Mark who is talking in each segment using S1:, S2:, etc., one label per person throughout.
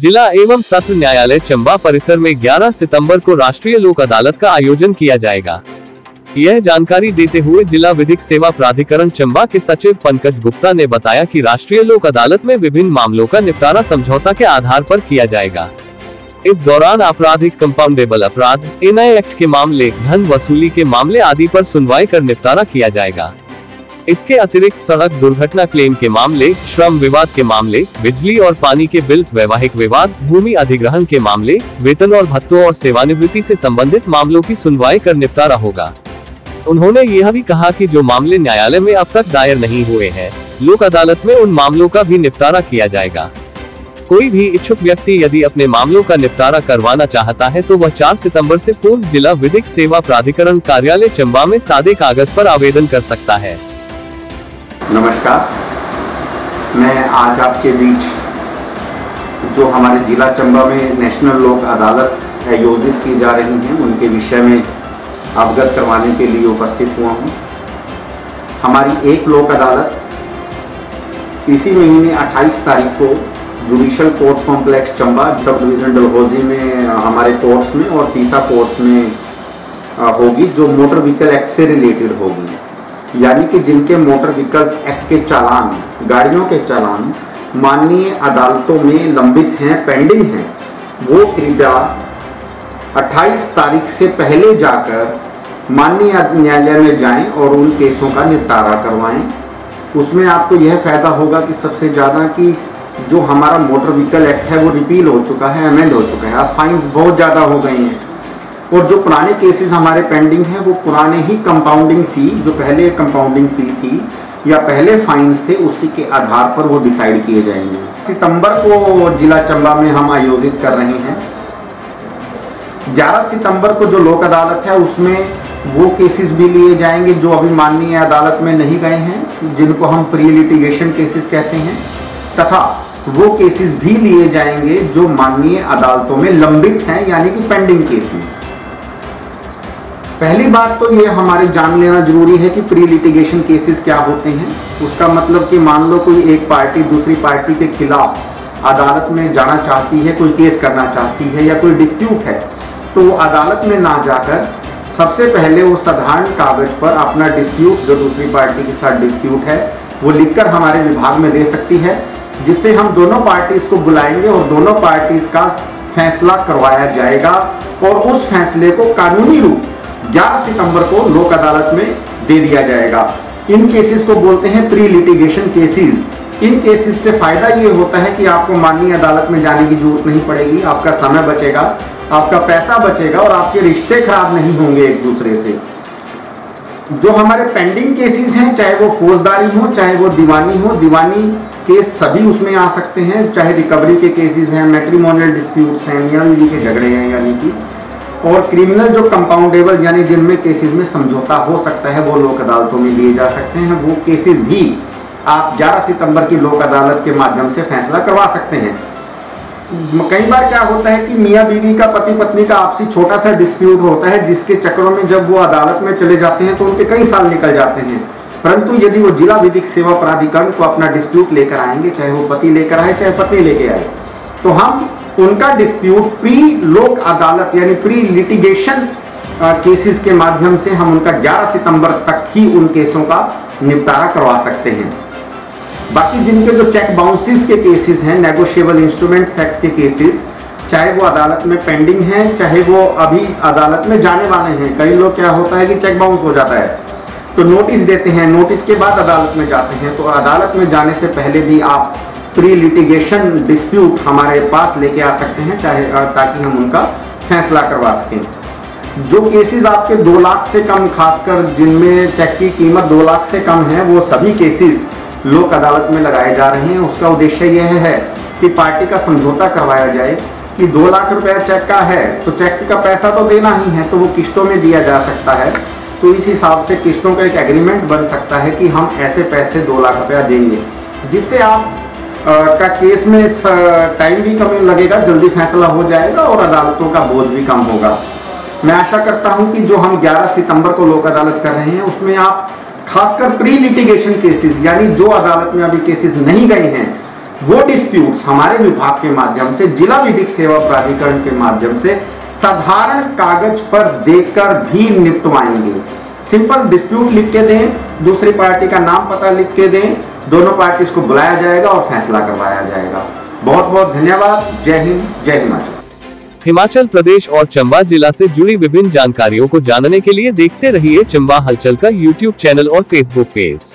S1: जिला एवं सत्र न्यायालय चंबा परिसर में 11 सितंबर को राष्ट्रीय लोक अदालत का आयोजन किया जाएगा। यह जानकारी देते हुए जिला विधिक सेवा प्राधिकरण चंबा के सचिव पंकज गुप्ता ने बताया कि राष्ट्रीय लोक अदालत में विभिन्न मामलों का निपटारा समझौता के आधार पर किया जाएगा। इस दौरान आपराधिक कंपाउंडेबल अपराध एन एक्ट के मामले, धन वसूली के मामले आदि पर सुनवाई कर निपटारा किया जाएगा। इसके अतिरिक्त सड़क दुर्घटना क्लेम के मामले, श्रम विवाद के मामले, बिजली और पानी के बिल, वैवाहिक विवाद, भूमि अधिग्रहण के मामले, वेतन और भत्तों और सेवानिवृत्ति से संबंधित मामलों की सुनवाई कर निपटारा होगा। उन्होंने यह भी कहा कि जो मामले न्यायालय में अब तक दायर नहीं हुए हैं, लोक अदालत में उन मामलों का भी निपटारा किया जाएगा। कोई भी इच्छुक व्यक्ति यदि अपने मामलों का निपटारा करवाना चाहता है तो वह 4 सितंबर से पूर्व जिला विधिक सेवा प्राधिकरण कार्यालय चंबा में सादे कागज़ पर आवेदन कर सकता है।
S2: नमस्कार। मैं आज आपके बीच जो हमारे जिला चंबा में नेशनल लोक अदालत आयोजित की जा रही हैं, उनके विषय में अवगत करवाने के लिए उपस्थित हुआ हूँ। हमारी एक लोक अदालत इसी महीने 28 तारीख को judicial court complex Chamba sub division Dalhousie में हमारे कोर्ट्स में और तीसरा कोर्ट्स में होगी, जो मोटर व्हीकल एक्ट से रिलेटेड होगी। यानी कि जिनके मोटर व्हीकल्स एक्ट के चालान, गाड़ियों के चालान माननीय अदालतों में लंबित हैं, पेंडिंग हैं, वो कृपया 28 तारीख से पहले जाकर माननीय न्यायालय में जाएँ और उन केसों का निपटारा करवाएँ। उसमें आपको यह फ़ायदा होगा कि सबसे ज़्यादा कि जो हमारा मोटर व्हीकल एक्ट है, वो रिपील हो चुका है अमेंड हो चुका है। अब फाइन्स बहुत ज़्यादा हो गई हैं। और जो पुराने केसेस हमारे पेंडिंग हैं, वो पुराने ही कंपाउंडिंग फ़ी जो पहले कंपाउंडिंग फ़ी थी, या पहले फाइन्स थे, उसी के आधार पर वो डिसाइड किए जाएँगे। सितंबर को जिला चंबा में हम आयोजित कर रहे हैं। 11 सितंबर को जो लोक अदालत है, उसमें वो केसेस भी लिए जाएँगे, जो अभी माननीय अदालत में नहीं गए हैं, जिनको हम प्री लिटिगेशन केसेस कहते हैं, तथा वो केसेस भी लिए जाएँगे, जो माननीय अदालतों में लंबित हैं, यानी कि पेंडिंग केसेस पहली बात तो ये हमारे जान लेना ज़रूरी है कि प्री लिटिगेशन केसेस क्या होते हैं। उसका मतलब कि मान लो कोई एक पार्टी दूसरी पार्टी के खिलाफ अदालत में जाना चाहती है, कोई केस करना चाहती है या कोई डिस्प्यूट है तो वो अदालत में ना जाकर सबसे पहले वो साधारण कागज़ पर अपना डिस्प्यूट जो दूसरी पार्टी के साथ डिस्प्यूट है, वो लिखकर हमारे विभाग में दे सकती है, जिससे हम दोनों पार्टीज़ को बुलाएँगे और दोनों पार्टीज़ का फैसला करवाया जाएगा और उस फैसले को कानूनी रूप 11 सितंबर को लोक अदालत में दे दिया जाएगा। इन केसेस को बोलते हैं प्री लिटिगेशन केसेस इन केसेस से फ़ायदा ये होता है कि आपको माननीय अदालत में जाने की ज़रूरत नहीं पड़ेगी, आपका समय बचेगा, आपका पैसा बचेगा और आपके रिश्ते खराब नहीं होंगे एक दूसरे से। जो हमारे पेंडिंग केसेस हैं, चाहे वो फौजदारी हो, चाहे वो दीवानी हो, दीवानी केस सभी उसमें आ सकते हैं, चाहे रिकवरी के केसेस हैं मेट्रीमोनियल डिस्प्यूट्स हैं बीवी के झगड़े हैं यानी कि और क्रिमिनल जो कंपाउंडेबल यानी जिनमें केसेस में समझौता हो सकता है, वो लोक अदालतों में लिए जा सकते हैं। वो केसेस भी आप 11 सितंबर की लोक अदालत के माध्यम से फैसला करवा सकते हैं। कई बार क्या होता है कि मियाँ बीवी का पति पत्नी का आपसी छोटा सा डिस्प्यूट होता है, जिसके चक्रों में जब वो अदालत में चले जाते हैं तो उनके कई साल निकल जाते हैं। परंतु यदि वो जिला विधिक सेवा प्राधिकरण को अपना डिस्प्यूट लेकर आएँगे, चाहे वो पति लेकर आए, चाहे पत्नी लेकर आए तो हम उनका डिस्प्यूट प्री लोक अदालत, यानी प्री लिटिगेशन केसेस के माध्यम से हम उनका 11 सितंबर तक ही उन केसों का निपटारा करवा सकते हैं। बाकी जिनके जो चेक बाउंसिस के केसेस हैं नेगोशिएबल इंस्ट्रूमेंट एक्ट के केसेस चाहे वो अदालत में पेंडिंग हैं, चाहे वो अभी अदालत में जाने वाले हैं, कई लोग क्या होता है कि चेक बाउंस हो जाता है। तो नोटिस देते हैं नोटिस के बाद अदालत में जाते हैं तो अदालत में जाने से पहले भी आप प्री लिटिगेशन डिस्प्यूट हमारे पास लेके आ सकते हैं, चाहे ताकि हम उनका फैसला करवा सकें। जो केसेस आपके दो लाख से कम, खासकर जिनमें चेक की कीमत दो लाख से कम है, वो सभी केसेस लोक अदालत में लगाए जा रहे हैं। उसका उद्देश्य यह है कि पार्टी का समझौता करवाया जाए कि दो लाख रुपया चेक का है तो चेक का पैसा तो देना ही है तो वो किस्तों में दिया जा सकता है। तो इस हिसाब से किस्तों का एक एग्रीमेंट बन सकता है कि हम ऐसे पैसे दो लाख रुपया देंगे, जिससे आप का केस में टाइम भी कम लगेगा, जल्दी फैसला हो जाएगा और अदालतों का बोझ भी कम होगा। मैं आशा करता हूँ कि जो हम 11 सितंबर को लोक अदालत कर रहे हैं, उसमें आप खासकर प्री लिटिगेशन केसेस यानी जो अदालत में अभी केसेस नहीं गए हैं, वो डिस्प्यूट्स हमारे विभाग के माध्यम से, जिला विधिक सेवा प्राधिकरण के माध्यम से साधारण कागज़ पर देकर भी निपटवाएँगे। सिंपल डिस्प्यूट लिख के दें, दूसरी पार्टी का नाम पता लिख के दें दोनों पार्टीज़ को बुलाया जाएगा और फैसला करवाया जाएगा। बहुत बहुत धन्यवाद। जय हिंद, जय हिमाचल।
S1: हिमाचल प्रदेश और चंबा जिला से जुड़ी विभिन्न जानकारियों को जानने के लिए देखते रहिए चंबा हलचल का यूट्यूब चैनल और फेसबुक पेज।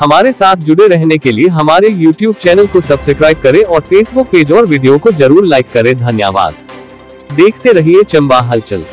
S1: हमारे साथ जुड़े रहने के लिए हमारे यूट्यूब चैनल को सब्सक्राइब करें और फेसबुक पेज और वीडियो को ज़रूर लाइक करें। धन्यवाद। देखते रहिए चंबा हलचल।